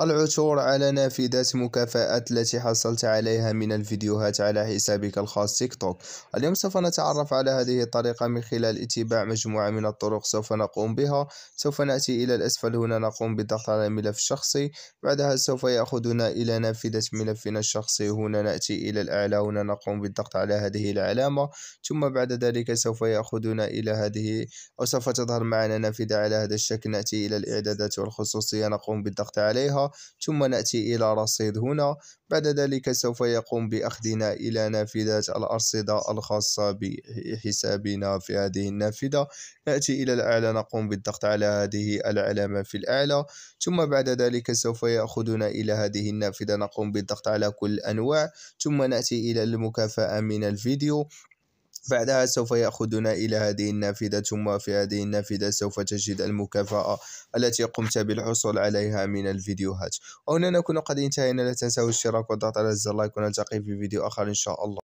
العثور على نافذة مكافآت التي حصلت عليها من الفيديوهات على حسابك الخاص تيك توك. اليوم سوف نتعرف على هذه الطريقة من خلال اتباع مجموعة من الطرق سوف نقوم بها. سوف نأتي إلى الأسفل هنا نقوم بالضغط على الملف الشخصي بعدها سوف يأخذنا إلى نافذة ملفنا الشخصي. هنا نأتي إلى الأعلى هنا نقوم بالضغط على هذه العلامة. ثم بعد ذلك سوف يأخذنا إلى هذه أو سوف تظهر معنا نافذة على هذا الشكل. نأتي إلى الإعدادات والخصوصية نقوم بالضغط عليها. ثم نأتي إلى رصيد هنا. بعد ذلك سوف يقوم بأخذنا إلى نافذة الأرصدة الخاصة بحسابنا في هذه النافذة. نأتي إلى الأعلى نقوم بالضغط على هذه العلامة في الأعلى. ثم بعد ذلك سوف يأخذنا إلى هذه النافذة نقوم بالضغط على كل الأنواع ثم نأتي إلى المكافأة من الفيديو. بعدها سوف يأخذنا إلى هذه النافذة ثم في هذه النافذة سوف تجد المكافأة التي قمت بالحصول عليها من الفيديوهات. وهنا نكون قد انتهينا لا تنسوا الاشتراك والضغط على زر لايك ونلتقي في فيديو آخر إن شاء الله.